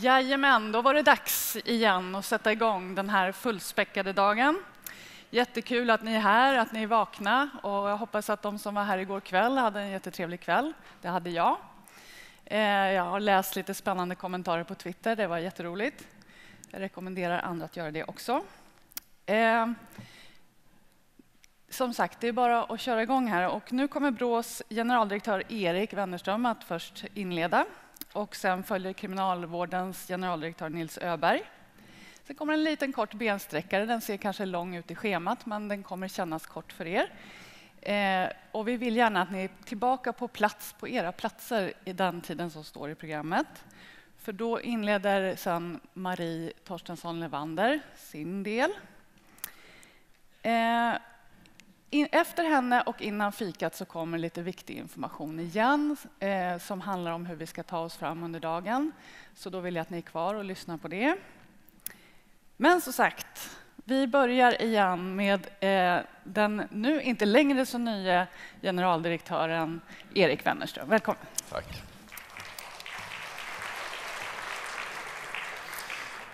Jajamän, då var det dags igen att sätta igång den här fullspäckade dagen. Jättekul att ni är här, att ni är vakna och jag hoppas att de som var här igår kväll hade en jättetrevlig kväll. Det hade jag. Eh, jag har läst lite spännande kommentarer på Twitter, det var jätteroligt. Jag rekommenderar andra att göra det också. Eh, som sagt, det är bara att köra igång här och nu kommer Brås generaldirektör Erik Wennerström att först inleda och sen följer kriminalvårdens generaldirektör Nils Öberg. Sen kommer en liten kort bensträckare. Den ser kanske lång ut i schemat, men den kommer kännas kort för er. Eh, och vi vill gärna att ni är tillbaka på plats på era platser i den tiden som står i programmet. För då inleder sen Marie Torstensson Levander sin del. Eh, efter henne och innan fikat så kommer lite viktig information igen eh, som handlar om hur vi ska ta oss fram under dagen. Så då vill jag att ni är kvar och lyssnar på det. Men som sagt, vi börjar igen med eh, den nu inte längre så nya generaldirektören Erik Wennerström. Välkommen. Tack.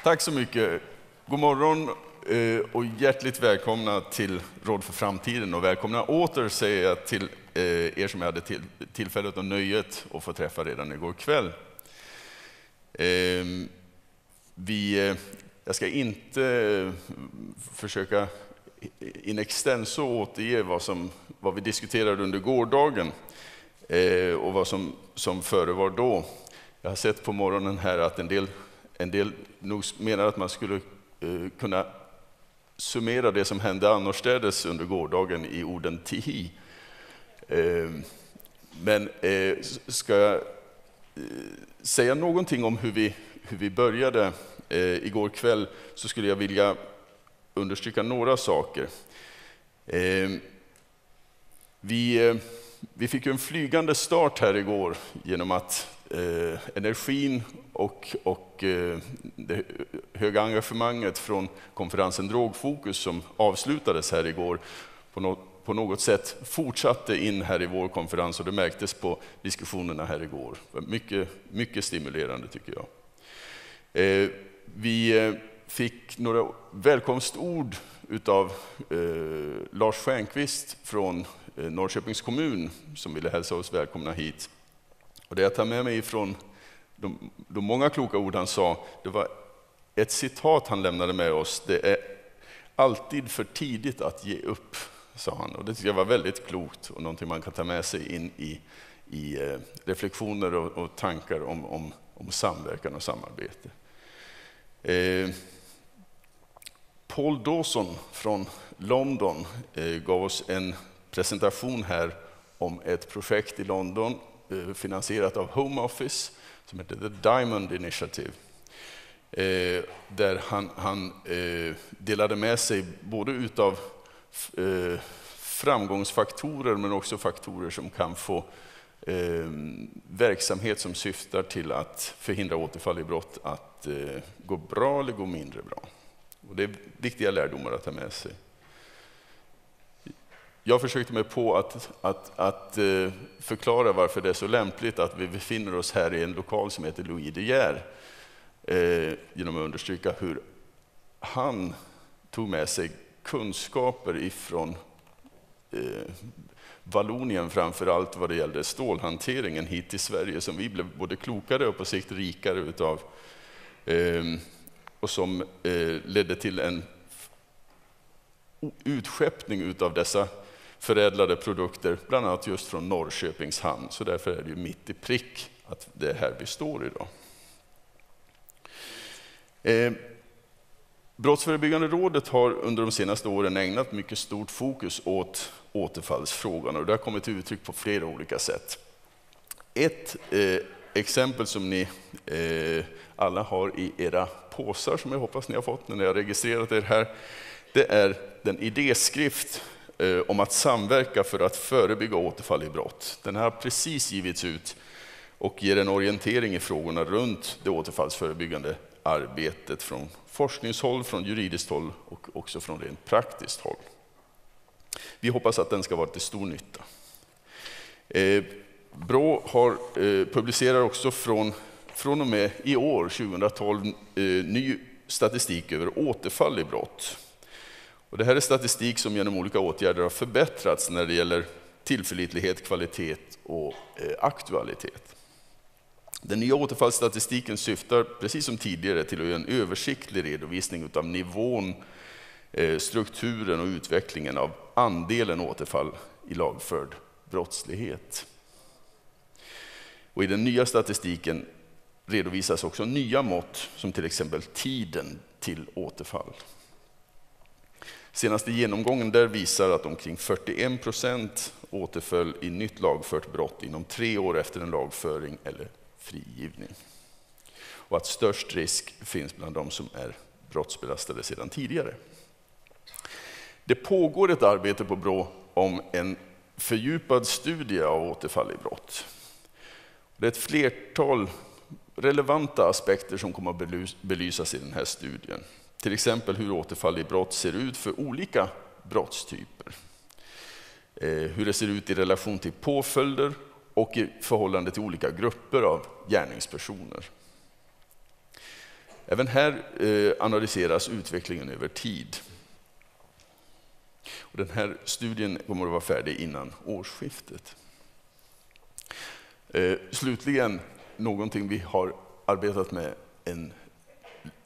Tack så mycket. God morgon Eh, och hjärtligt välkomna till Råd för framtiden och välkomna åter säger jag till eh, er som jag hade till, tillfället och nöjet att få träffa redan igår kväll. Eh, vi, jag ska inte försöka in extenso återge vad, som, vad vi diskuterade under gårdagen och vad som, som förevar då. Jag har sett på morgonen här att en del, en del nog menar att man skulle kunna summera det som hände annorstädes under gårdagen i orden tihi. Ehm, men eh, ska jag eh, säga någonting om hur vi, hur vi började eh, igår kväll så skulle jag vilja understryka några saker. Ehm, vi, vi fick en flygande start här igår genom att eh, energin och, och eh, det höga engagemanget från konferensen Drogfokus som avslutades här igår på något, på något sätt fortsatte in här i vår konferens och det märktes på diskussionerna här igår. Mycket, mycket stimulerande tycker jag. Eh, vi eh, fick några välkomstord utav eh, Lars Stjernkvist, från eh, Norrköpings kommun som ville hälsa oss välkomna hit. Och det jag tar med mig från de, de många kloka ord han sa, det var ett citat han lämnade med oss. Det är alltid för tidigt att ge upp, sa han. Och det tycker jag var väldigt klokt och någonting man kan ta med sig in i, i eh, reflektioner och, och tankar om, om, om, samverkan och samarbete. Eh, Paul Dawson från London eh, gav oss en presentation här om ett projekt i London Eh, finansierat av Home Office som heter The Diamond Initiative. Eh, där han, han eh, delade med sig både utav eh, framgångsfaktorer men också faktorer som kan få eh, verksamhet som syftar till att förhindra återfall i brott att gå bra eller gå mindre bra. Och det är viktiga lärdomar att ta med sig. Jag försökte mig på att, att, att eh, förklara varför det är så lämpligt att vi befinner oss här i en lokal som heter Louis De Geer, eh, genom att understryka hur han tog med sig kunskaper ifrån eh, Vallonien framför allt vad det gällde stålhanteringen hit till Sverige som vi blev både klokare och på sikt rikare utav. Eh, och som eh, ledde till en utskeppning utav dessa förädlade produkter, bland annat just från Norrköpings hamn. Så därför är det ju mitt i prick att det är här vi står idag. Eh, Brottsförebyggande rådet har under de senaste åren ägnat mycket stort fokus åt återfallsfrågan och det har kommit till uttryck på flera olika sätt. Ett eh, exempel som ni eh, alla har i era påsar som jag hoppas ni har fått när ni har registrerat er här, det är den idéskrift Eh, om att samverka för att förebygga återfall i brott. Den har precis givits ut och ger en orientering i frågorna runt det återfallsförebyggande arbetet från forskningshåll, från juridiskt håll och också från rent praktiskt håll. Vi hoppas att den ska vara till stor nytta. Eh, Brå har, eh, publicerar också från från och med i år, 2012, eh, ny statistik över återfall i brott. Och det här är statistik som genom olika åtgärder har förbättrats när det gäller tillförlitlighet, kvalitet och eh, aktualitet. Den nya återfallsstatistiken syftar, precis som tidigare, till att göra en översiktlig redovisning av nivån, eh, strukturen och utvecklingen av andelen återfall i lagförd brottslighet. Och I den nya statistiken redovisas också nya mått, som till exempel tiden till återfall. Senaste genomgången där visar att omkring 41 procent återföll i nytt lagfört brott inom tre år efter en lagföring eller frigivning. Och att störst risk finns bland de som är brottsbelastade sedan tidigare. Det pågår ett arbete på BRÅ om en fördjupad studie av återfall i brott. Det är ett flertal relevanta aspekter som kommer att belysas i den här studien. Till exempel hur återfall i brott ser ut för olika brottstyper. Eh, hur det ser ut i relation till påföljder och i förhållande till olika grupper av gärningspersoner. Även här eh, analyseras utvecklingen över tid. Den här studien kommer att vara färdig innan årsskiftet. Eh, slutligen, någonting vi har arbetat med en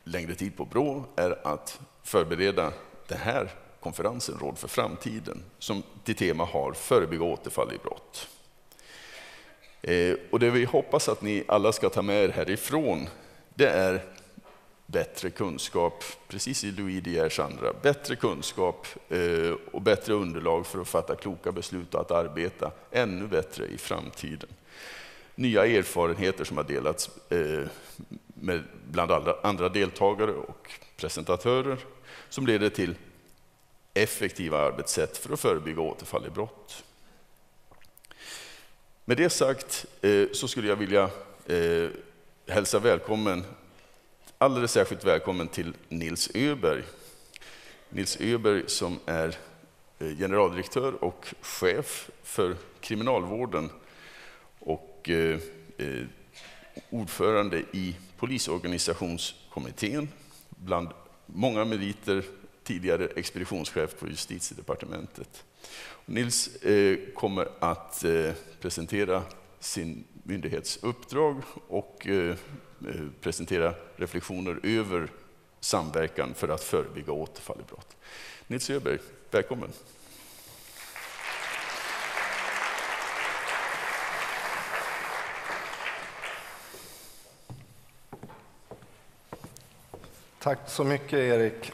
längre tid på BRÅ är att förbereda den här konferensen, Råd för framtiden, som till tema har förebygga återfall i brott. Eh, och det vi hoppas att ni alla ska ta med er härifrån, det är bättre kunskap, precis i Louis De Geers andra, bättre kunskap eh, och bättre underlag för att fatta kloka beslut och att arbeta ännu bättre i framtiden. Nya erfarenheter som har delats eh, med bland andra deltagare och presentatörer som leder till effektiva arbetssätt för att förebygga återfall i brott. Med det sagt eh, så skulle jag vilja eh, hälsa välkommen, alldeles särskilt välkommen till Nils Öberg. Nils Öberg som är eh, generaldirektör och chef för kriminalvården och ordförande i polisorganisationskommittén. Bland många meriter tidigare expeditionschef på justitiedepartementet. Nils eh, kommer att eh, presentera sin myndighetsuppdrag och eh, presentera reflektioner över samverkan för att förebygga återfall i brott. Nils Öberg, välkommen. Tack så mycket Erik.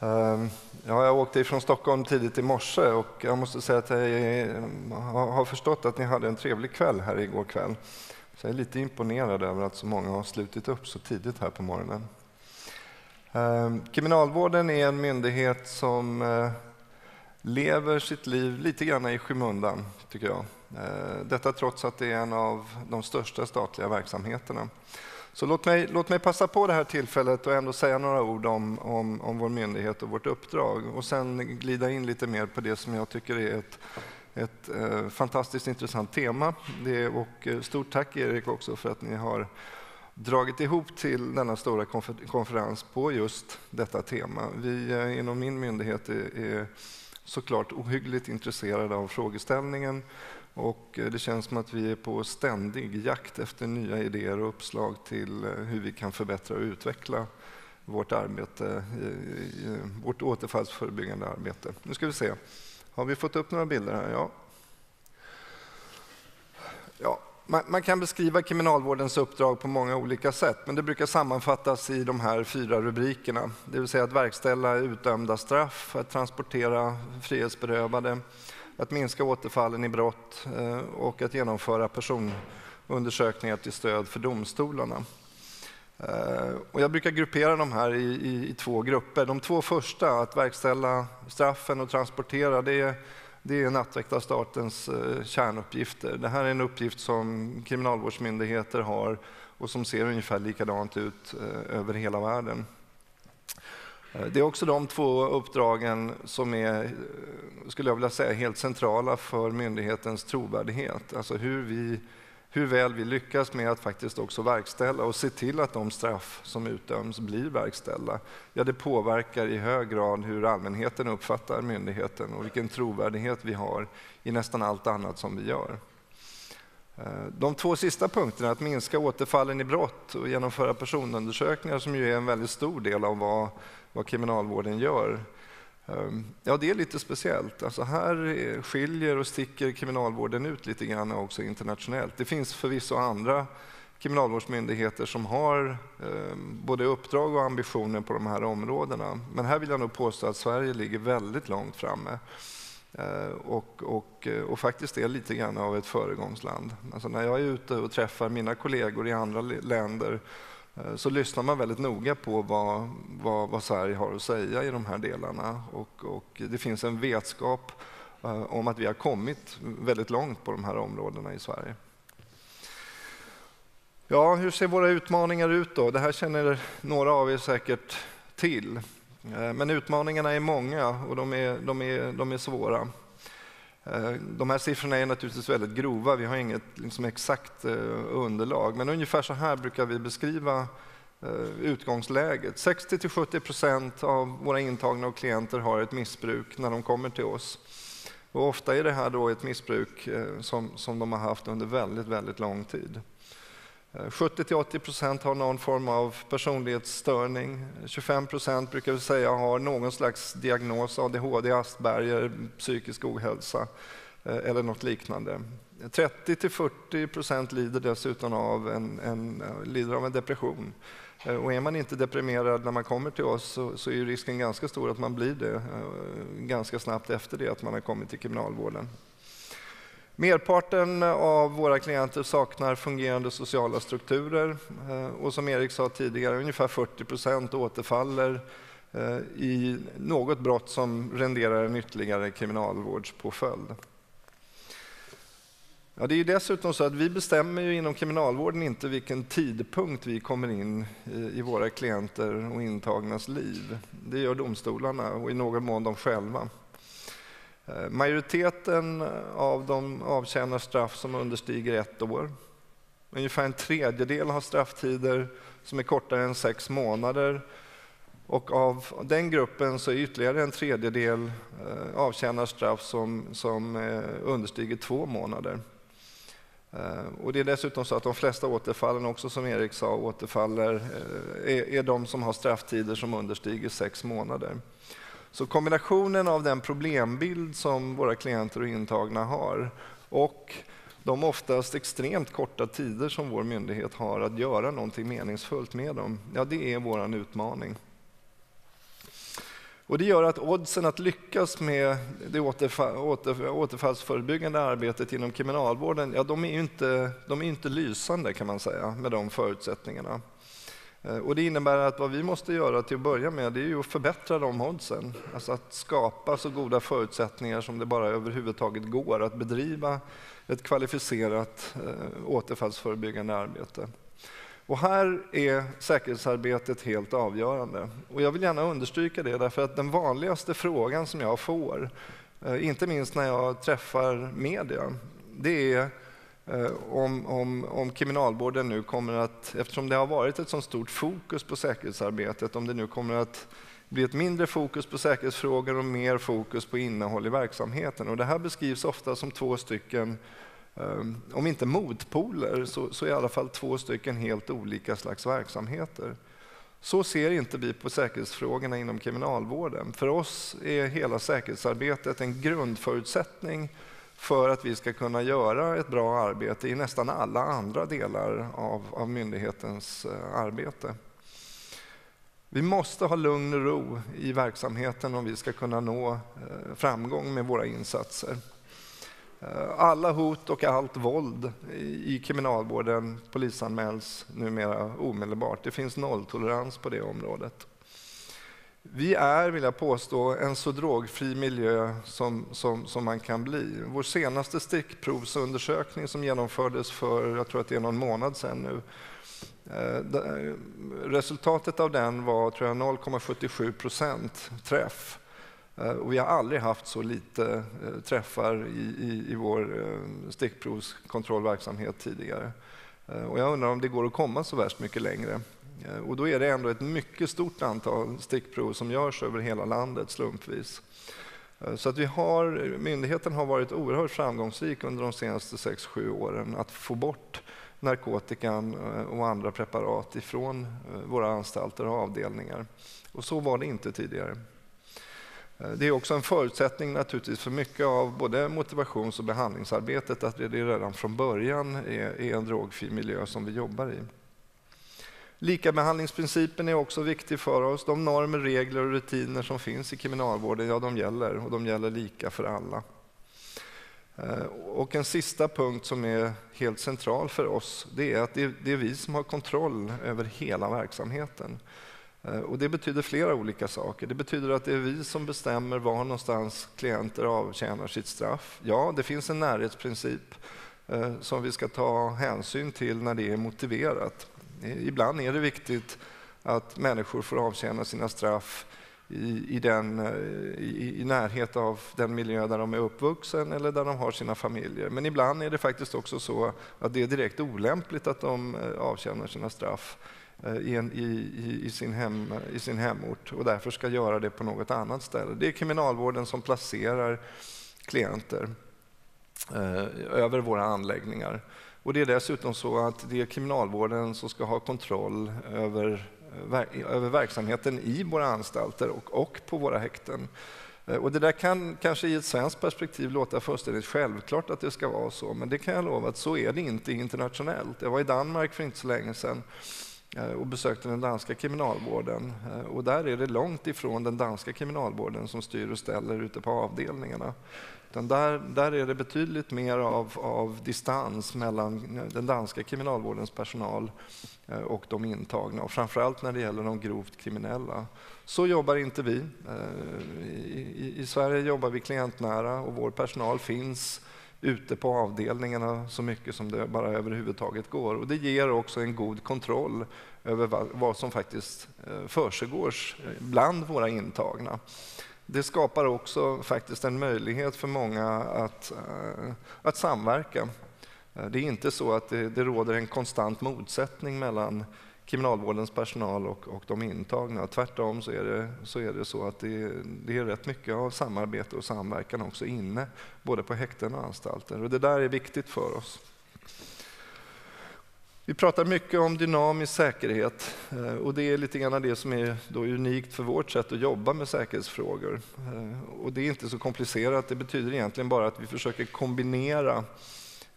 Ehm, ja, jag åkte från Stockholm tidigt i morse och jag måste säga att jag har förstått att ni hade en trevlig kväll här igår kväll. Så jag är lite imponerad över att så många har slutit upp så tidigt här på morgonen. Ehm, kriminalvården är en myndighet som eh, lever sitt liv lite grann i skymundan, tycker jag. Eh, detta trots att det är en av de största statliga verksamheterna. Så låt mig, låt mig passa på det här tillfället och ändå säga några ord om, om, om vår myndighet och vårt uppdrag och sen glida in lite mer på det som jag tycker är ett, ett eh, fantastiskt intressant tema. Det, och eh, stort tack Erik också för att ni har dragit ihop till denna stora konfer konferens på just detta tema. Vi eh, inom min myndighet är, är såklart ohyggligt intresserade av frågeställningen och eh, det känns som att vi är på ständig jakt efter nya idéer och uppslag till eh, hur vi kan förbättra och utveckla vårt arbete, vårt återfallsförebyggande arbete. Nu ska vi se. Har vi fått upp några bilder här? Ja. ja man, kan beskriva kriminalvårdens uppdrag på många olika sätt, men det brukar sammanfattas i de här fyra rubrikerna. Det vill säga att verkställa utdömda straff, att transportera frihetsberövade, att minska återfallen i brott eh, och att genomföra personundersökningar till stöd för domstolarna. Eh, och jag brukar gruppera de här i, i, i, två grupper. De två första, att verkställa straffen och transportera, det är, det är nattväktarstatens eh, kärnuppgifter. Det här är en uppgift som kriminalvårdsmyndigheter har och som ser ungefär likadant ut över hela världen. Eh, det är också de två uppdragen som är, eh, skulle jag vilja säga, helt centrala för myndighetens trovärdighet. Alltså hur vi hur väl vi lyckas med att faktiskt också verkställa och se till att de straff som utdöms blir verkställda, ja det påverkar i hög grad hur allmänheten uppfattar myndigheten och vilken trovärdighet vi har i nästan allt annat som vi gör. Eh, de två sista punkterna, att minska återfallen i brott och genomföra personundersökningar som ju är en väldigt stor del av vad, vad kriminalvården gör, ehm, ja, det är lite speciellt. Alltså här skiljer och sticker kriminalvården ut lite grann också internationellt. Det finns förvisso andra kriminalvårdsmyndigheter som har ehm, både uppdrag och ambitioner på de här områdena. Men här vill jag nog påstå att Sverige ligger väldigt långt framme eh, och, och, eh, och faktiskt är lite grann av ett föregångsland. Alltså när jag är ute och träffar mina kollegor i andra länder Eh, så lyssnar man väldigt noga på vad, vad, vad Sverige har att säga i de här delarna. Och, och det finns en vetskap eh, om att vi har kommit väldigt långt på de här områdena i Sverige. Ja, hur ser våra utmaningar ut då? Det här känner några av er säkert till. Eh, men utmaningarna är många och de är, de är, de är svåra. Eh, de här siffrorna är naturligtvis väldigt grova, vi har inget liksom exakt eh, underlag. Men ungefär så här brukar vi beskriva eh, utgångsläget. 60-70 procent av våra intagna och klienter har ett missbruk när de kommer till oss. Och ofta är det här då ett missbruk som, som de har haft under väldigt, väldigt lång tid. Eh, 70-80 procent har någon form av personlighetsstörning. 25 procent brukar vi säga har någon slags diagnos, ADHD, Asperger, psykisk ohälsa eh, eller något liknande. 30-40 procent lider dessutom av en, en, eh, lider av en depression. Och är man inte deprimerad när man kommer till oss så, så är risken ganska stor att man blir det ganska snabbt efter det att man har kommit till kriminalvården. Merparten av våra klienter saknar fungerande sociala strukturer eh, och som Erik sa tidigare, ungefär 40 procent återfaller eh, i något brott som renderar en ytterligare kriminalvårdspåföljd. Ja, det är dessutom så att vi bestämmer ju inom kriminalvården inte vilken tidpunkt vi kommer in eh, i våra klienter och intagnas liv. Det gör domstolarna och i någon mån de själva. Eh, majoriteten av dem avtjänar straff som understiger ett år. Ungefär en tredjedel har strafftider som är kortare än sex månader. Och av den gruppen så är ytterligare en tredjedel eh, avtjänar straff som, som eh, understiger två månader. Eh, och det är dessutom så att de flesta återfallen, också som Erik sa, återfaller, eh, är, är de som har strafftider som understiger sex månader. Så kombinationen av den problembild som våra klienter och intagna har och de oftast extremt korta tider som vår myndighet har att göra någonting meningsfullt med dem, ja det är vår utmaning. Och det gör att oddsen att lyckas med det återfall, åter, återfallsförebyggande arbetet inom kriminalvården, ja de är inte, de är inte lysande kan man säga med de förutsättningarna. Eh, och det innebär att vad vi måste göra till att börja med det är att förbättra de oddsen. Alltså att skapa så goda förutsättningar som det bara överhuvudtaget går att bedriva ett kvalificerat eh, återfallsförebyggande arbete. Och här är säkerhetsarbetet helt avgörande. Och jag vill gärna understryka det därför att den vanligaste frågan som jag får, eh, inte minst när jag träffar media, det är Eh, om, om, om kriminalvården nu kommer att, eftersom det har varit ett så stort fokus på säkerhetsarbetet, om det nu kommer att bli ett mindre fokus på säkerhetsfrågor och mer fokus på innehåll i verksamheten. Och det här beskrivs ofta som två stycken, eh, om inte motpoler, så, så i alla fall två stycken helt olika slags verksamheter. Så ser inte vi på säkerhetsfrågorna inom kriminalvården. För oss är hela säkerhetsarbetet en grundförutsättning för att vi ska kunna göra ett bra arbete i nästan alla andra delar av, av myndighetens eh, arbete. Vi måste ha lugn och ro i verksamheten om vi ska kunna nå eh, framgång med våra insatser. Eh, alla hot och allt våld i kriminalvården polisanmäls numera omedelbart. Det finns nolltolerans på det området. Vi är, vill jag påstå, en så drogfri miljö som, som, som man kan bli. Vår senaste stickprovsundersökning som genomfördes för, jag tror att det är någon månad sedan nu, eh, resultatet av den var 0,77 procent träff. Eh, och vi har aldrig haft så lite eh, träffar i, i, i vår stickprovskontrollverksamhet tidigare. Och jag undrar om det går att komma så värst mycket längre. Eh, och då är det ändå ett mycket stort antal stickprov som görs över hela landet slumpvis. Eh, så att vi har, myndigheten har varit oerhört framgångsrik under de senaste 6-7 åren att få bort narkotikan eh, och andra preparat ifrån våra anstalter och avdelningar. Och så var det inte tidigare. Det är också en förutsättning naturligtvis för mycket av både motivations och behandlingsarbetet att det redan från början är en drogfri miljö som vi jobbar i. Likabehandlingsprincipen är också viktig för oss. De normer, regler och rutiner som finns i kriminalvården, ja de gäller och de gäller lika för alla. Eh, och en sista punkt som är helt central för oss, det är att det är vi som har kontroll över hela verksamheten. Eh, och det betyder flera olika saker. Det betyder att det är vi som bestämmer var någonstans klienter avtjänar sitt straff. Ja, det finns en närhetsprincip eh, som vi ska ta hänsyn till när det är motiverat. Ibland är det viktigt att människor får avtjäna sina straff i, i, den, eh, i, i, närhet av den miljö där de är uppvuxen eller där de har sina familjer. Men ibland är det faktiskt också så att det är direkt olämpligt att de eh, avtjänar sina straff eh, i, en, i, i, sin hem, i sin hemort och därför ska göra det på något annat ställe. Det är kriminalvården som placerar klienter eh, över våra anläggningar. Och det är dessutom så att det är kriminalvården som ska ha kontroll över, över verksamheten i våra anstalter och, och på våra häkten. Eh, och det där kan kanske i ett svenskt perspektiv låta fullständigt självklart att det ska vara så, men det kan jag lova att så är det inte internationellt. Jag var i Danmark för inte så länge sedan eh, och besökte den danska kriminalvården. Eh, och där är det långt ifrån den danska kriminalvården som styr och ställer ute på avdelningarna. Utan där, där är det betydligt mer av, av distans mellan den danska kriminalvårdens personal eh, och de intagna. Och framförallt när det gäller de grovt kriminella. Så jobbar inte vi. Eh, I, i Sverige jobbar vi klientnära och vår personal finns ute på avdelningarna så mycket som det bara överhuvudtaget går. Och det ger också en god kontroll över vad som faktiskt eh, försiggår bland våra intagna. Det skapar också faktiskt en möjlighet för många att, eh, att samverka. Eh, det är inte så att det, det råder en konstant motsättning mellan kriminalvårdens personal och, och de intagna. Tvärtom så är det så, är det så att det, det, är rätt mycket av samarbete och samverkan också inne, både på häkten och anstalter. Och det där är viktigt för oss. Vi pratar mycket om dynamisk säkerhet eh, och det är lite grann det som är då unikt för vårt sätt att jobba med säkerhetsfrågor. Eh, och det är inte så komplicerat, det betyder egentligen bara att vi försöker kombinera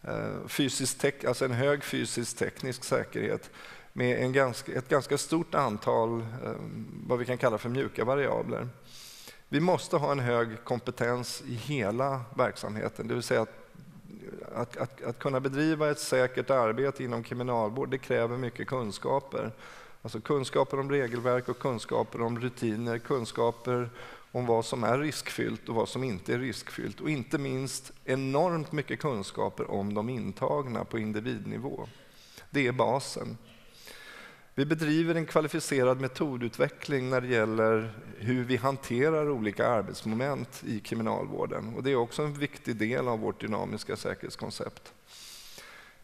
eh, fysisk alltså en hög fysisk teknisk säkerhet med en ganska, ett ganska stort antal vad vi kan kalla för mjuka variabler. Vi måste ha en hög kompetens i hela verksamheten, det vill säga att, att, att, att kunna bedriva ett säkert arbete inom kriminalvård, det kräver mycket kunskaper. Alltså kunskaper om regelverk och kunskaper om rutiner, kunskaper om vad som är riskfyllt och vad som inte är riskfyllt. Och inte minst enormt mycket kunskaper om de intagna på individnivå. Det är basen. Vi bedriver en kvalificerad metodutveckling när det gäller hur vi hanterar olika arbetsmoment i kriminalvården. Och det är också en viktig del av vårt dynamiska säkerhetskoncept.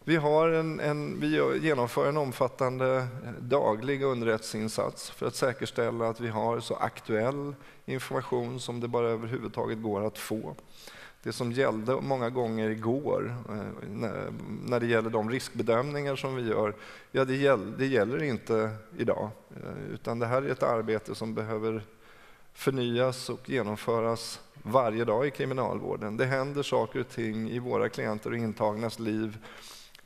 Vi, har en, en, vi genomför en omfattande daglig underrättelseinsats för att säkerställa att vi har så aktuell information som det bara överhuvudtaget går att få det som gällde många gånger igår eh, när det gäller de riskbedömningar som vi gör, ja, det, gäller, det gäller inte idag. Eh, utan det här är ett arbete som behöver förnyas och genomföras varje dag i kriminalvården. Det händer saker och ting i våra klienter och intagnas liv,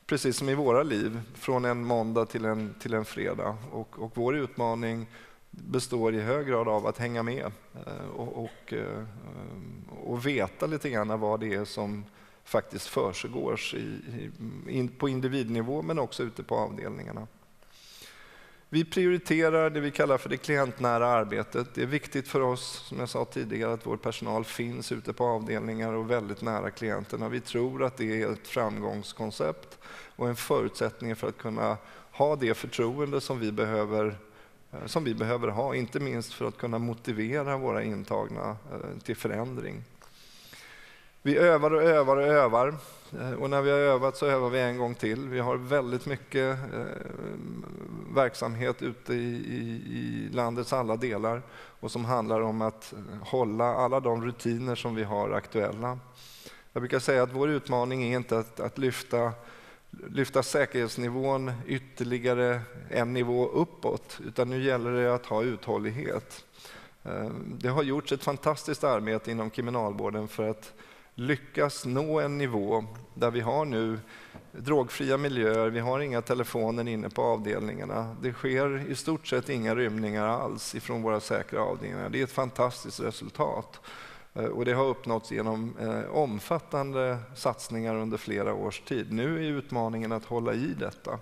precis som i våra liv, från en måndag till en, till en fredag. Och, och vår utmaning består i hög grad av att hänga med eh, och, och, eh, och veta lite grann vad det är som faktiskt försiggår på individnivå men också ute på avdelningarna. Vi prioriterar det vi kallar för det klientnära arbetet. Det är viktigt för oss, som jag sa tidigare, att vår personal finns ute på avdelningar och väldigt nära klienterna. Vi tror att det är ett framgångskoncept och en förutsättning för att kunna ha det förtroende som vi behöver eh, Eh, som vi behöver ha, inte minst för att kunna motivera våra intagna eh, till förändring. Vi övar och övar och övar. Eh, och när vi har övat så övar vi en gång till. Vi har väldigt mycket verksamhet ute i, i, i landets alla delar och som handlar om att hålla alla de rutiner som vi har aktuella. Jag brukar säga att vår utmaning är inte att, att lyfta, lyfta säkerhetsnivån ytterligare en nivå uppåt, utan nu gäller det att ha uthållighet. Eh, det har gjorts ett fantastiskt arbete inom kriminalvården för att lyckas nå en nivå där vi har nu drogfria miljöer, vi har inga telefoner inne på avdelningarna. Det sker i stort sett inga rymningar alls ifrån våra säkra avdelningar. Det är ett fantastiskt resultat. Eh, och det har uppnåtts genom eh, omfattande satsningar under flera års tid. Nu är utmaningen att hålla i detta.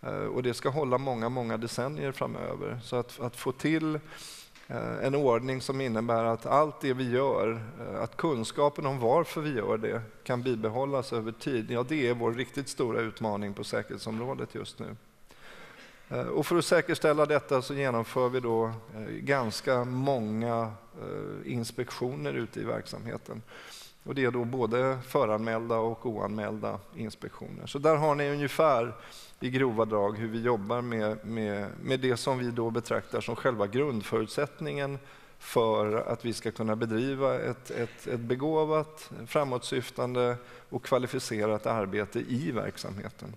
Eh, och det ska hålla många, många decennier framöver. Så att, att få till en ordning som innebär att allt det vi gör, att kunskapen om varför vi gör det kan bibehållas över tid, ja det är vår riktigt stora utmaning på säkerhetsområdet just nu. Och för att säkerställa detta så genomför vi då ganska många Eh, inspektioner ute i verksamheten. Och det är då både föranmälda och oanmälda inspektioner. Så där har ni ungefär i grova drag hur vi jobbar med, med, med det som vi då betraktar som själva grundförutsättningen för att vi ska kunna bedriva ett, ett, ett begåvat, framåtsyftande och kvalificerat arbete i verksamheten.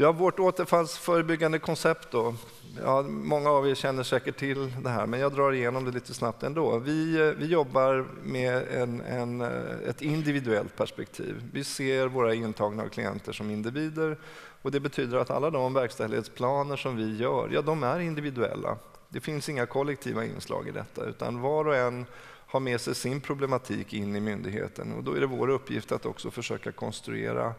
Ja, vårt återfallsförebyggande koncept då. Ja, många av er känner säkert till det här, men jag drar igenom det lite snabbt ändå. Vi, eh, vi jobbar med en, en, eh, ett individuellt perspektiv. Vi ser våra intagna och klienter som individer och det betyder att alla de verkställighetsplaner som vi gör, ja, de är individuella. Det finns inga kollektiva inslag i detta, utan var och en har med sig sin problematik in i myndigheten och då är det vår uppgift att också försöka konstruera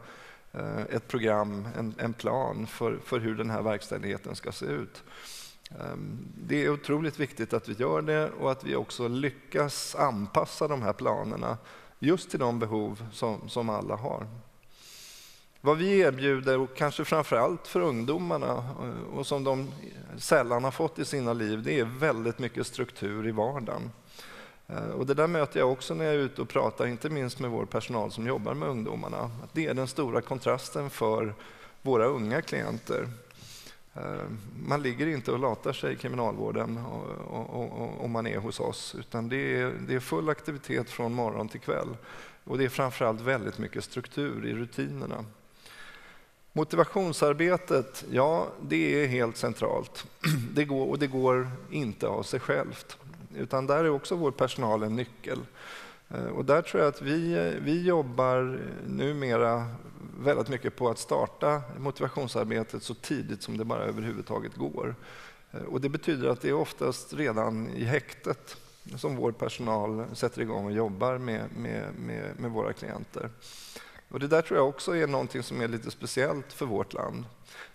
Eh, ett program, en, en plan för, för hur den här verkställigheten ska se ut. Ehm, det är otroligt viktigt att vi gör det och att vi också lyckas anpassa de här planerna just till de behov som, som alla har. Vad vi erbjuder, och kanske framför allt för ungdomarna eh, och som de sällan har fått i sina liv, det är väldigt mycket struktur i vardagen. Eh, och det där möter jag också när jag är ute och pratar, inte minst med vår personal som jobbar med ungdomarna. Det är den stora kontrasten för våra unga klienter. Eh, man ligger inte och latar sig i kriminalvården om man är hos oss, utan det är, det är full aktivitet från morgon till kväll. Och det är framförallt väldigt mycket struktur i rutinerna. Motivationsarbetet, ja, det är helt centralt. Det går, och det går inte av sig självt utan där är också vår personal en nyckel. Eh, och där tror jag att vi, vi jobbar numera väldigt mycket på att starta motivationsarbetet så tidigt som det bara överhuvudtaget går. Eh, och det betyder att det är oftast redan i häktet som vår personal sätter igång och jobbar med, med, med, med våra klienter. Och det där tror jag också är någonting som är lite speciellt för vårt land.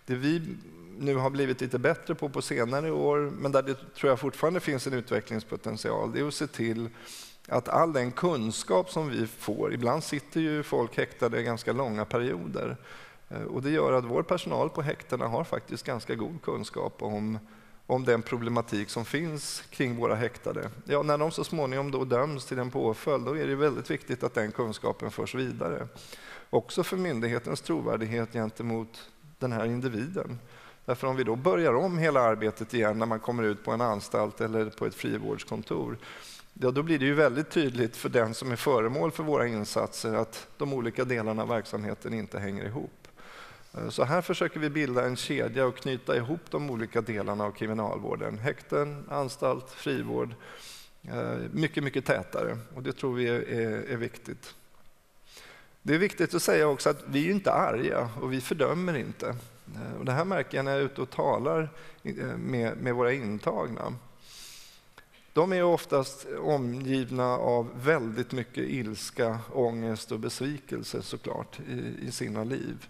Det vi nu har blivit lite bättre på på senare år, men där det tror jag fortfarande finns en utvecklingspotential, det är att se till att all den kunskap som vi får, ibland sitter ju folk häktade ganska långa perioder, eh, och det gör att vår personal på häktena har faktiskt ganska god kunskap om, om den problematik som finns kring våra häktade. Ja, när de så småningom då döms till en påföljd, då är det väldigt viktigt att den kunskapen förs vidare. Också för myndighetens trovärdighet gentemot den här individen. Därför om vi då börjar om hela arbetet igen när man kommer ut på en anstalt eller på ett frivårdskontor, ja, då blir det ju väldigt tydligt för den som är föremål för våra insatser att de olika delarna av verksamheten inte hänger ihop. Eh, så här försöker vi bilda en kedja och knyta ihop de olika delarna av kriminalvården. Häkten, anstalt, frivård. Eh, mycket, mycket tätare och det tror vi är, är viktigt. Det är viktigt att säga också att vi är inte arga och vi fördömer inte. Eh, och det här märker jag när jag är ute och talar eh, med, med våra intagna. De är oftast omgivna av väldigt mycket ilska, ångest och besvikelse såklart i, i sina liv.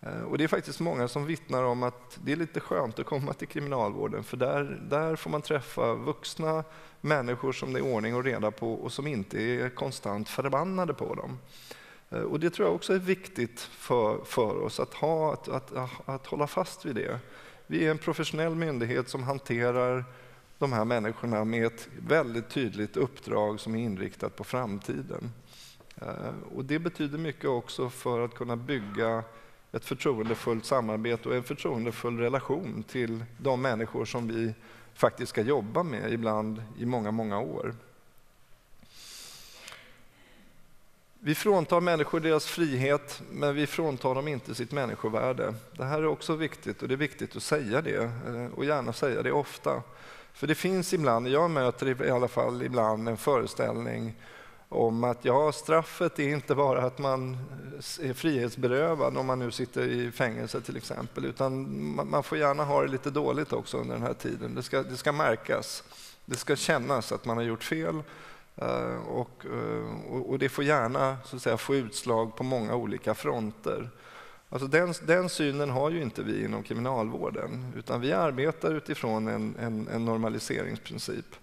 Eh, och det är faktiskt många som vittnar om att det är lite skönt att komma till kriminalvården för där, där får man träffa vuxna människor som det är ordning och reda på och som inte är konstant förbannade på dem. Eh, och det tror jag också är viktigt för, för oss att, ha, att, att, att hålla fast vid det. Vi är en professionell myndighet som hanterar de här människorna med ett väldigt tydligt uppdrag som är inriktat på framtiden. Eh, och det betyder mycket också för att kunna bygga ett förtroendefullt samarbete och en förtroendefull relation till de människor som vi faktiskt ska jobba med, ibland i många, många år. Vi fråntar människor deras frihet, men vi fråntar dem inte sitt människovärde. Det här är också viktigt och det är viktigt att säga det eh, och gärna säga det ofta. För det finns ibland, jag möter i alla fall ibland en föreställning om att ja, straffet är inte bara att man är frihetsberövad om man nu sitter i fängelse till exempel, utan man får gärna ha det lite dåligt också under den här tiden. Det ska, det ska märkas, det ska kännas att man har gjort fel Eh, eh, och, och det får gärna så att säga, få utslag på många olika fronter. Alltså den, den synen har ju inte vi inom kriminalvården, utan vi arbetar utifrån en, en, en normaliseringsprincip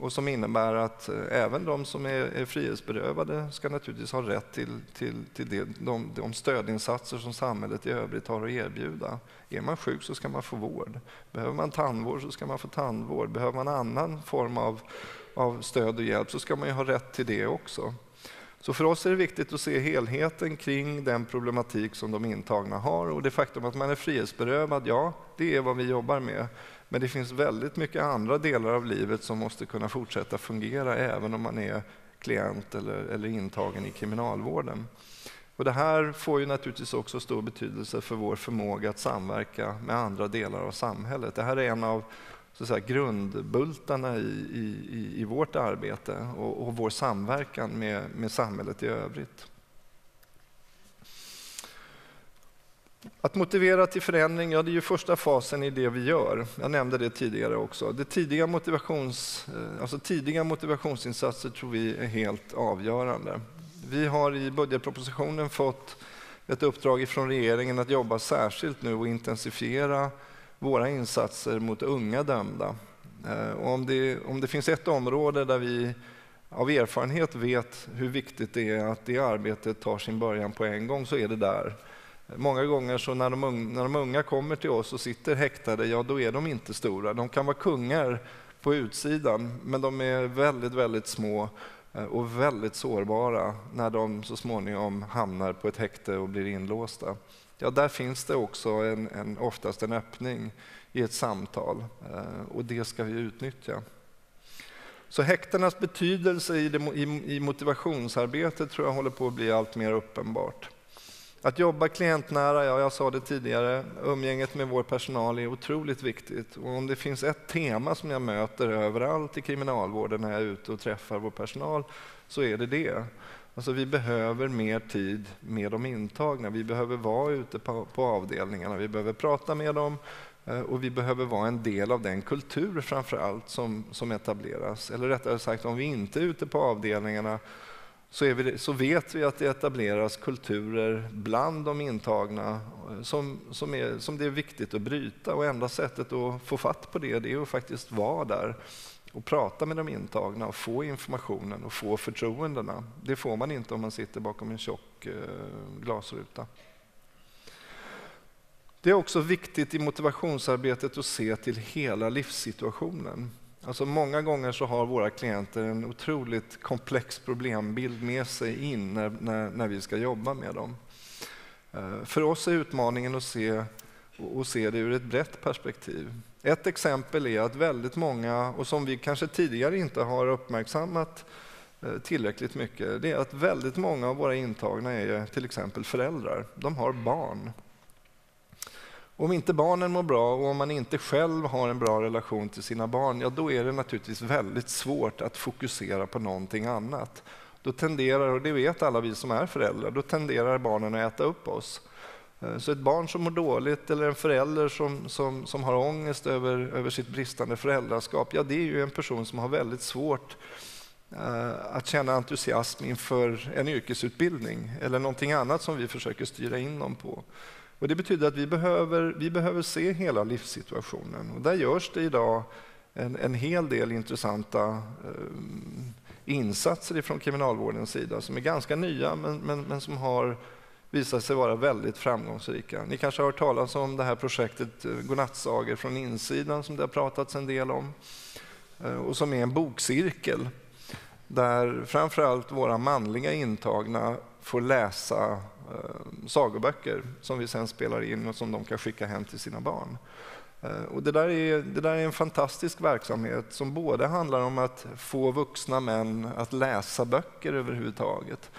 och som innebär att eh, även de som är, är frihetsberövade ska naturligtvis ha rätt till, till, till det, de, de stödinsatser som samhället i övrigt har att erbjuda. Är man sjuk så ska man få vård. Behöver man tandvård så ska man få tandvård. Behöver man annan form av, av stöd och hjälp så ska man ju ha rätt till det också. Så för oss är det viktigt att se helheten kring den problematik som de intagna har och det faktum att man är frihetsberövad, ja, det är vad vi jobbar med. Men det finns väldigt mycket andra delar av livet som måste kunna fortsätta fungera även om man är klient eller, eller intagen i kriminalvården. Och det här får ju naturligtvis också stor betydelse för vår förmåga att samverka med andra delar av samhället. Det här är en av så att säga, grundbultarna i, i, i vårt arbete och, och vår samverkan med, med samhället i övrigt. Att motivera till förändring, ja det är ju första fasen i det vi gör. Jag nämnde det tidigare också. Det tidiga, motivations, eh, alltså tidiga motivationsinsatser tror vi är helt avgörande. Vi har i budgetpropositionen fått ett uppdrag från regeringen att jobba särskilt nu och intensifiera våra insatser mot unga dömda. Eh, och om, det, om det finns ett område där vi av erfarenhet vet hur viktigt det är att det arbetet tar sin början på en gång så är det där. Många gånger så när de, unga, när de unga kommer till oss och sitter häktade, ja då är de inte stora. De kan vara kungar på utsidan, men de är väldigt, väldigt små eh, och väldigt sårbara när de så småningom hamnar på ett häkte och blir inlåsta. Ja, där finns det också en, en, oftast en öppning i ett samtal eh, och det ska vi utnyttja. Så häktenas betydelse i, det, i, i motivationsarbetet tror jag håller på att bli allt mer uppenbart. Att jobba klientnära, ja, jag sa det tidigare, umgänget med vår personal är otroligt viktigt. Och om det finns ett tema som jag möter överallt i kriminalvården när jag är ute och träffar vår personal, så är det det. Alltså vi behöver mer tid med de intagna. Vi behöver vara ute på, på avdelningarna, vi behöver prata med dem eh, och vi behöver vara en del av den kultur framför allt som, som etableras. Eller rättare sagt, om vi inte är ute på avdelningarna så, vi, så, vet vi att det etableras kulturer bland de intagna eh, som, som, är, som det är viktigt att bryta. Och enda sättet att få fatt på det, det är att faktiskt vara där och prata med de intagna och få informationen och få förtroendena. Det får man inte om man sitter bakom en tjock eh, glasruta. Det är också viktigt i motivationsarbetet att se till hela livssituationen. Alltså många gånger så har våra klienter en otroligt komplex problembild med sig in när, när, när vi ska jobba med dem. Eh, för oss är utmaningen att se, att se det ur ett brett perspektiv. Ett exempel är att väldigt många, och som vi kanske tidigare inte har uppmärksammat eh, tillräckligt mycket, det är att väldigt många av våra intagna är till exempel föräldrar. De har barn. Om inte barnen mår bra och om man inte själv har en bra relation till sina barn, ja då är det naturligtvis väldigt svårt att fokusera på någonting annat. Då tenderar, och det vet alla vi som är föräldrar, då tenderar barnen att äta upp oss. Eh, så ett barn som mår dåligt eller en förälder som, som, som har ångest över, över sitt bristande föräldraskap, ja det är ju en person som har väldigt svårt eh, att känna entusiasm inför en yrkesutbildning eller någonting annat som vi försöker styra in dem på. Och det betyder att vi behöver, vi behöver se hela livssituationen. Och där görs det idag en, en hel del intressanta eh, insatser från kriminalvårdens sida som är ganska nya men, men, men som har visat sig vara väldigt framgångsrika. Ni kanske har hört talas om det här projektet eh, Godnattsager Godnattsagor från insidan som det har pratats en del om eh, och som är en bokcirkel där framförallt våra manliga intagna får läsa eh, sagoböcker som vi sen spelar in och som de kan skicka hem till sina barn. Och det, där är, det där är en fantastisk verksamhet som både handlar om att få vuxna män att läsa böcker överhuvudtaget,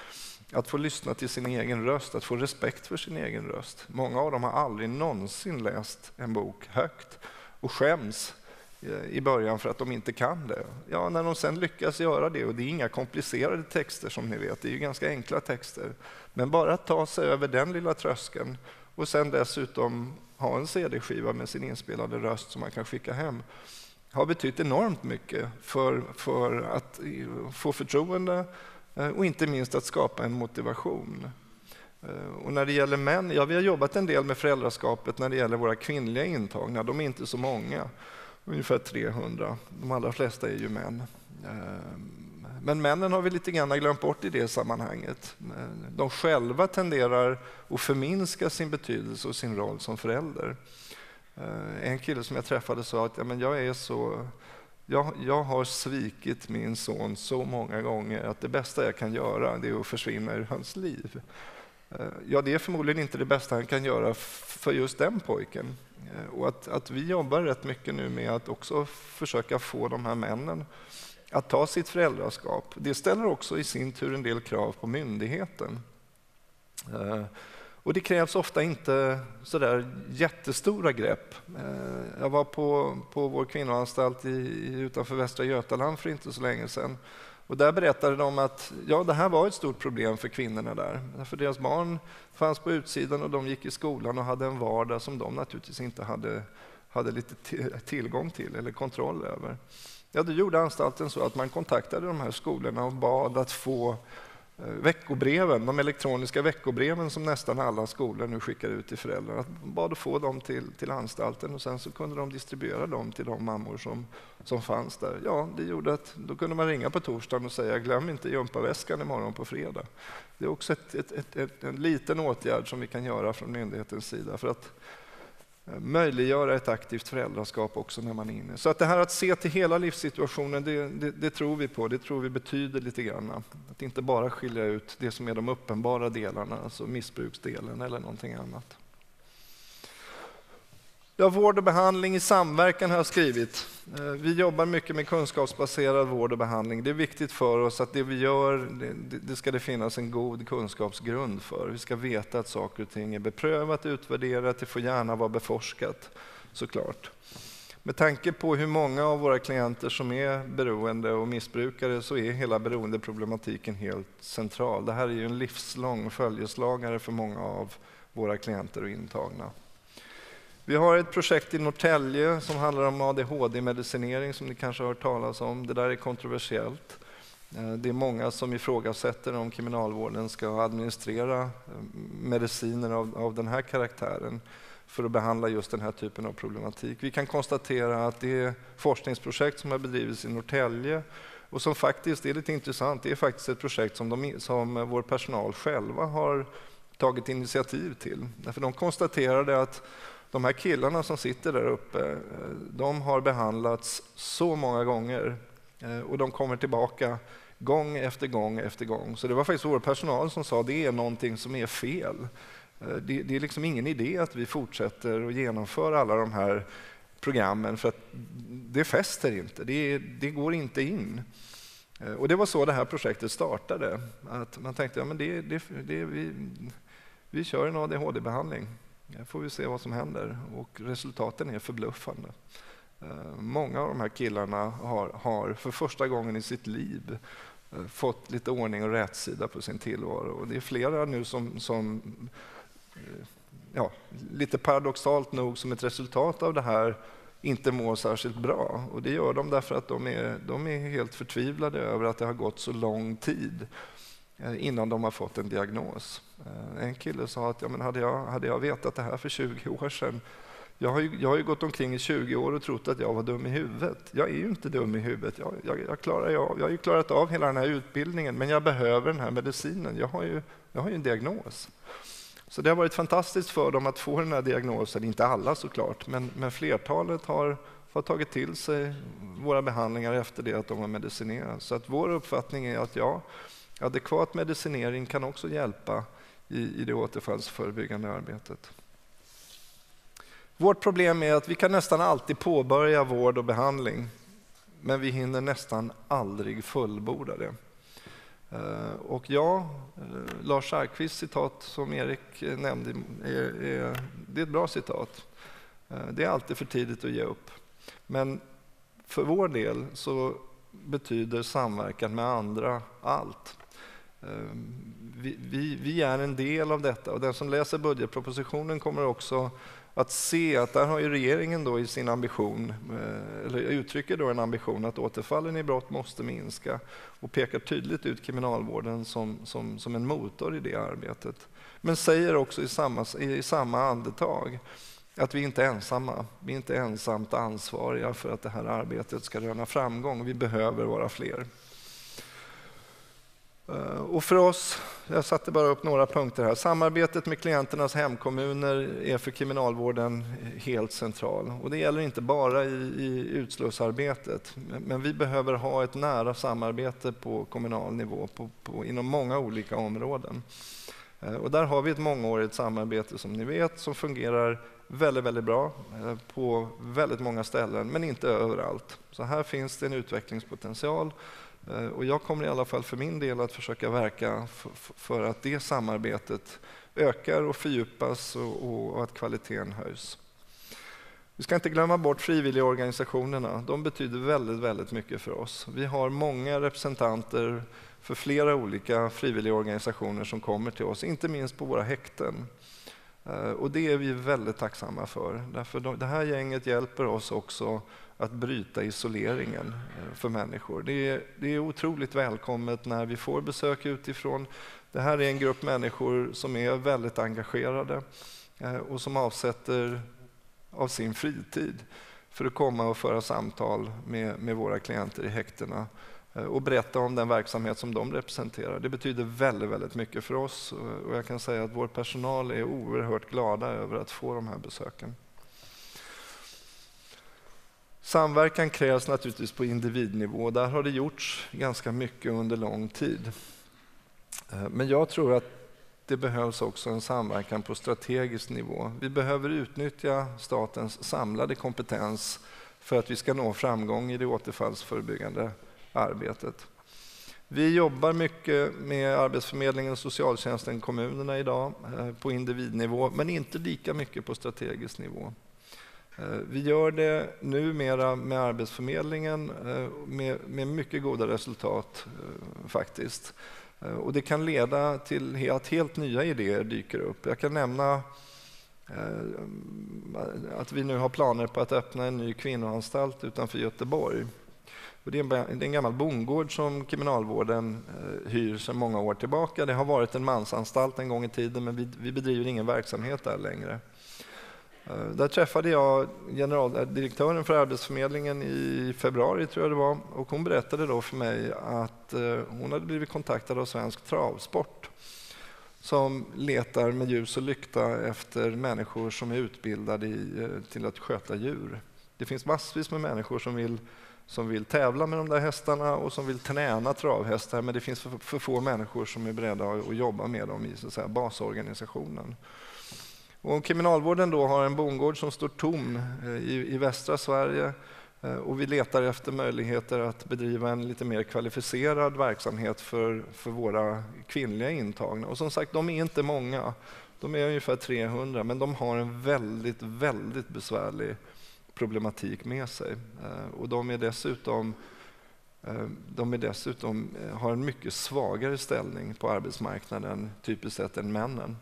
att få lyssna till sin egen röst, att få respekt för sin egen röst. Många av dem har aldrig någonsin läst en bok högt och skäms eh, i början för att de inte kan det. Ja, när de sen lyckas göra det, och det är inga komplicerade texter som ni vet, det är ju ganska enkla texter, men bara att ta sig över den lilla tröskeln och sen dessutom ha en CD-skiva med sin inspelade röst som man kan skicka hem har betytt enormt mycket för, för att få förtroende Eh, och inte minst att skapa en motivation. Eh, och när det gäller män, ja vi har jobbat en del med föräldraskapet när det gäller våra kvinnliga intagna. De är inte så många, ungefär 300. De allra flesta är ju män. Eh, men männen har vi lite grann glömt bort i det sammanhanget. De själva tenderar att förminska sin betydelse och sin roll som förälder. En kille som jag träffade sa att ja, men jag, är så, jag, jag har svikit min son så många gånger att det bästa jag kan göra det är att försvinna ur hans liv. Eh, ja, det är förmodligen inte det bästa han kan göra för just den pojken. Eh, och att, att vi jobbar rätt mycket nu med att också försöka få de här männen att ta sitt föräldraskap. Det ställer också i sin tur en del krav på myndigheten. Eh, och det krävs ofta inte så där jättestora grepp. Eh, jag var på, på vår kvinnoanstalt i, utanför Västra Götaland för inte så länge sedan. Och där berättade de att ja, det här var ett stort problem för kvinnorna där. För deras barn fanns på utsidan och de gick i skolan och hade en vardag som de naturligtvis inte hade, hade lite tillgång till eller kontroll över. Ja, då gjorde anstalten så att man kontaktade de här skolorna och bad att få Eh, veckobreven, de elektroniska veckobreven som nästan alla skolor nu skickar ut till föräldrar. Att bad att få dem till, till anstalten och sen så kunde de distribuera dem till de mammor som, som fanns där. Ja, det gjorde att då kunde man ringa på torsdagen och säga glöm inte gympaväskan imorgon på fredag. Det är också ett, ett, ett, ett, en liten åtgärd som vi kan göra från myndighetens sida för att möjliggöra ett aktivt föräldraskap också när man är inne. Så att det här att se till hela livssituationen, det, det, det, tror vi på. Det tror vi betyder lite grann. Att inte bara skilja ut det som är de uppenbara delarna, alltså missbruksdelen eller någonting annat. Ja, vård och behandling i samverkan har jag skrivit. Eh, vi jobbar mycket med kunskapsbaserad vård och behandling. Det är viktigt för oss att det vi gör, det, det ska det finnas en god kunskapsgrund för. Vi ska veta att saker och ting är beprövat, utvärderat, det får gärna vara beforskat såklart. Med tanke på hur många av våra klienter som är beroende och missbrukare så är hela beroendeproblematiken helt central. Det här är ju en livslång följeslagare för många av våra klienter och intagna. Vi har ett projekt i Norrtälje som handlar om ADHD-medicinering som ni kanske har hört talas om. Det där är kontroversiellt. Eh, det är många som ifrågasätter om kriminalvården ska administrera eh, mediciner av, av den här karaktären för att behandla just den här typen av problematik. Vi kan konstatera att det forskningsprojekt som har bedrivits i Norrtälje och som faktiskt är lite intressant, det är faktiskt ett projekt som, de, som vår personal själva har tagit initiativ till. Därför de konstaterade att de här killarna som sitter där uppe, eh, de har behandlats så många gånger eh, och de kommer tillbaka gång efter gång efter gång. Så det var faktiskt vår personal som sa att det är någonting som är fel. Eh, det, det är liksom ingen idé att vi fortsätter och genomför alla de här programmen för att det fäster inte, det, det går inte in. Och det var så det här projektet startade. Att man tänkte att ja, det, det, det, vi, vi kör en ADHD-behandling. Här får vi se vad som händer och resultaten är förbluffande. Eh, många av de här killarna har, har för första gången i sitt liv eh, fått lite ordning och rätsida på sin tillvaro. Och det är flera nu som, som ja, lite paradoxalt nog som ett resultat av det här inte mår särskilt bra. Och det gör de därför att de är, de är helt förtvivlade över att det har gått så lång tid Eh, innan de har fått en diagnos. Eh, en kille sa att ja, men hade, jag, hade jag vetat det här för 20 år sedan jag har, ju, jag har ju gått omkring i 20 år och trott att jag var dum i huvudet. Jag är ju inte dum i huvudet. Jag, jag, jag, klarar, jag, jag har ju klarat av hela den här utbildningen, men jag behöver den här medicinen. Jag har ju, jag har ju en diagnos. Så det har varit fantastiskt för dem att få den här diagnosen, inte alla såklart, men, men flertalet har, har tagit till sig våra behandlingar efter det att de har medicinerats. Så att vår uppfattning är att ja, adekvat medicinering kan också hjälpa i, i det återfallsförebyggande arbetet. Vårt problem är att vi kan nästan alltid påbörja vård och behandling, men vi hinner nästan aldrig fullborda det. Eh, och ja, eh, Lars Arkivists citat som Erik eh, nämnde, är, är, det är ett bra citat. Det är alltid för tidigt att ge upp. Men för vår del så betyder samverkan med andra allt. Ehm, vi, vi, vi, är en del av detta och den som läser budgetpropositionen kommer också att se att där har ju regeringen då i sin ambition, eh, eller uttrycker då en ambition att återfallen i brott måste minska och pekar tydligt ut kriminalvården som, som, som en motor i det arbetet. Men säger också i samma, i samma andetag att vi inte är ensamma. Vi är inte ensamt ansvariga för att det här arbetet ska röna framgång. Vi behöver vara fler. Eh, och för oss, jag satte bara upp några punkter här. Samarbetet med klienternas hemkommuner är för kriminalvården helt central. Och det gäller inte bara i, i utslussarbetet, men vi behöver ha ett nära samarbete på kommunal nivå på, på, inom många olika områden. Eh, och där har vi ett mångårigt samarbete som ni vet som fungerar väldigt, väldigt bra eh, på väldigt många ställen, men inte överallt. Så här finns det en utvecklingspotential Eh, och jag kommer i alla fall för min del att försöka verka för att det samarbetet ökar och fördjupas och att kvaliteten höjs. Vi ska inte glömma bort frivilligorganisationerna. De betyder väldigt, väldigt mycket för oss. Vi har många representanter för flera olika frivilligorganisationer som kommer till oss, inte minst på våra häkten. Eh, och det är vi väldigt tacksamma för. Därför det här gänget hjälper oss också att bryta isoleringen eh, för människor. Det är, det är otroligt välkommet när vi får besök utifrån. Det här är en grupp människor som är väldigt engagerade eh, och som avsätter av sin fritid för att komma och föra samtal med, med våra klienter i häktena eh, och berätta om den verksamhet som de representerar. Det betyder väldigt, väldigt mycket för oss och jag kan säga att vår personal är oerhört glada över att få de här besöken. Samverkan krävs naturligtvis på individnivå. Där har det gjorts ganska mycket under lång tid. Eh, men jag tror att det behövs också en samverkan på strategisk nivå. Vi behöver utnyttja statens samlade kompetens för att vi ska nå framgång i det återfallsförebyggande arbetet. Vi jobbar mycket med Arbetsförmedlingen, socialtjänsten, kommunerna idag eh, på individnivå, men inte lika mycket på strategisk nivå. Eh, vi gör det numera med Arbetsförmedlingen eh, med, med mycket goda resultat eh, faktiskt. Och det kan leda till att helt nya idéer dyker upp. Jag kan nämna att vi nu har planer på att öppna en ny kvinnoanstalt utanför Göteborg. Och det är en gammal bondgård som kriminalvården hyr sedan många år tillbaka. Det har varit en mansanstalt en gång i tiden men vi bedriver ingen verksamhet där längre. Eh, där träffade jag generaldirektören eh, för Arbetsförmedlingen i februari, tror jag det var. Och hon berättade då för mig att eh, hon hade blivit kontaktad av Svensk Travsport som letar med ljus och lykta efter människor som är utbildade i, till att sköta djur. Det finns massvis med människor som vill, som vill tävla med de där hästarna och som vill träna travhästar men det finns för, för få människor som är beredda att, att jobba med dem i så att säga, basorganisationen. Och om kriminalvården då har en bondgård som står tom eh, i, i västra Sverige eh, och vi letar efter möjligheter att bedriva en lite mer kvalificerad verksamhet för, för våra kvinnliga intagna. Och som sagt, de är inte många. De är ungefär 300, men de har en väldigt, väldigt besvärlig problematik med sig. Eh, och de är dessutom de är dessutom har en mycket svagare ställning på arbetsmarknaden typiskt sett än männen.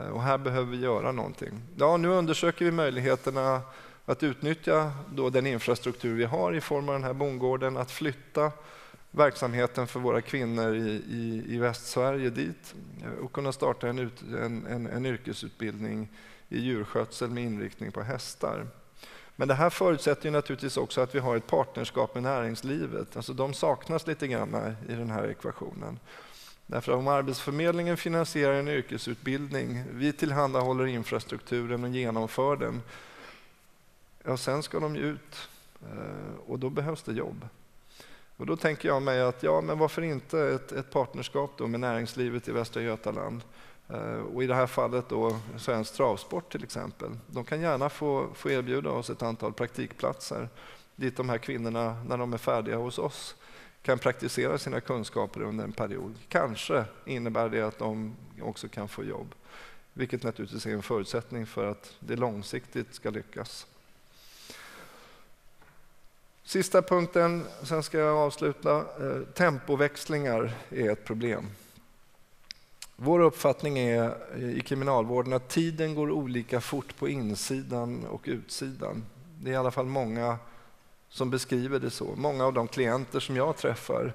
Eh, och här behöver vi göra någonting. Ja, nu undersöker vi möjligheterna att utnyttja då den infrastruktur vi har i form av den här bondgården, att flytta verksamheten för våra kvinnor i, i, i Västsverige dit eh, och kunna starta en, ut, en, en, en yrkesutbildning i djurskötsel med inriktning på hästar. Men det här förutsätter naturligtvis också att vi har ett partnerskap med näringslivet. Alltså de saknas lite grann i den här ekvationen. Därför om Arbetsförmedlingen finansierar en yrkesutbildning, vi tillhandahåller infrastrukturen och genomför den, ja sen ska de ju ut eh, och då behövs det jobb. Och då tänker jag mig att ja, men varför inte ett, ett partnerskap då med näringslivet i Västra Götaland? Eh, och i det här fallet då Svensk Travsport till exempel. De kan gärna få, få erbjuda oss ett antal praktikplatser dit de här kvinnorna, när de är färdiga hos oss, kan praktisera sina kunskaper under en period. Kanske innebär det att de också kan få jobb, vilket naturligtvis är en förutsättning för att det långsiktigt ska lyckas. Sista punkten, sen ska jag avsluta. Eh, tempoväxlingar är ett problem. Vår uppfattning är eh, i kriminalvården att tiden går olika fort på insidan och utsidan. Det är i alla fall många som beskriver det så. Många av de klienter som jag träffar.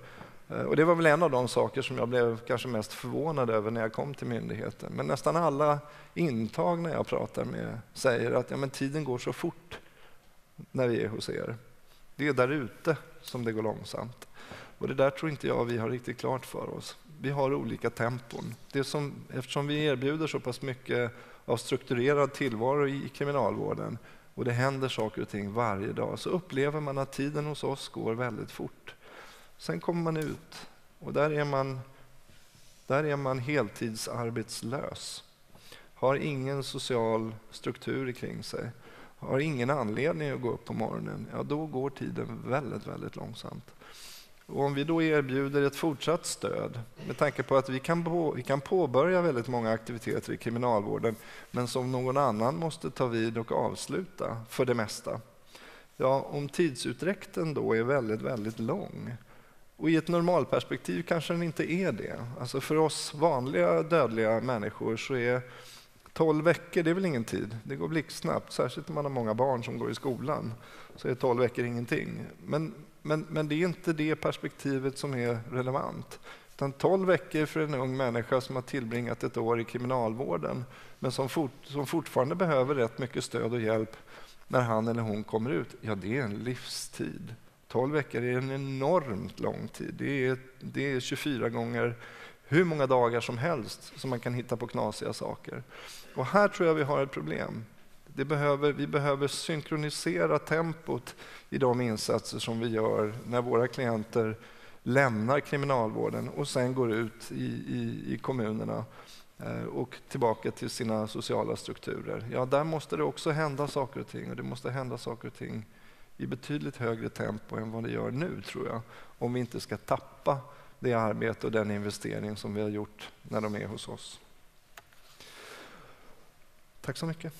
Eh, och det var väl en av de saker som jag blev kanske mest förvånad över när jag kom till myndigheten. Men nästan alla intagna jag pratar med säger att ja, men tiden går så fort när vi är hos er. Det är där ute som det går långsamt. Och det där tror inte jag vi har riktigt klart för oss. Vi har olika tempon. Det som, eftersom vi erbjuder så pass mycket av strukturerad tillvaro i kriminalvården och det händer saker och ting varje dag så upplever man att tiden hos oss går väldigt fort. Sen kommer man ut och där är man, där är man heltidsarbetslös. Har ingen social struktur kring sig. Har ingen anledning att gå upp på morgonen. Ja, då går tiden väldigt, väldigt långsamt. Och om vi då erbjuder ett fortsatt stöd med tanke på att vi kan, på, vi kan påbörja väldigt många aktiviteter i kriminalvården men som någon annan måste ta vid och avsluta för det mesta. Ja, om tidsutdräkten då är väldigt, väldigt lång och i ett normalperspektiv kanske den inte är det. Alltså för oss vanliga dödliga människor så är 12 veckor det är väl ingen tid. Det går blixtsnabbt, särskilt om man har många barn som går i skolan. Så är 12 veckor ingenting. Men men, men det är inte det perspektivet som är relevant. Utan 12 veckor för en ung människa som har tillbringat ett år i kriminalvården men som, fort, som fortfarande behöver rätt mycket stöd och hjälp när han eller hon kommer ut, ja det är en livstid. 12 veckor är en enormt lång tid. Det är, det är 24 gånger hur många dagar som helst som man kan hitta på knasiga saker. Och här tror jag vi har ett problem. Det behöver, vi behöver synkronisera tempot i de insatser som vi gör när våra klienter lämnar kriminalvården och sen går ut i, i, i kommunerna eh, och tillbaka till sina sociala strukturer. Ja, där måste det också hända saker och ting och det måste hända saker och ting i betydligt högre tempo än vad det gör nu, tror jag, om vi inte ska tappa det arbete och den investering som vi har gjort när de är hos oss. Tack så mycket.